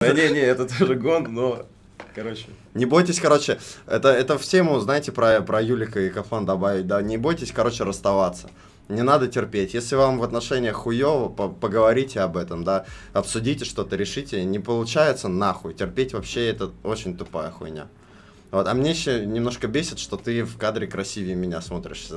Да не, не, это тоже гон, но, короче. Не бойтесь, короче, это, это в тему, знаете, про, про Юлика и Кафан добавить, да, не бойтесь, короче, расставаться. Не надо терпеть. Если вам в отношениях хуево, по поговорите об этом, да, обсудите что-то, решите. Не получается, нахуй. Терпеть вообще это очень тупая хуйня. Вот. А мне еще немножко бесит, что ты в кадре красивее меня смотришься.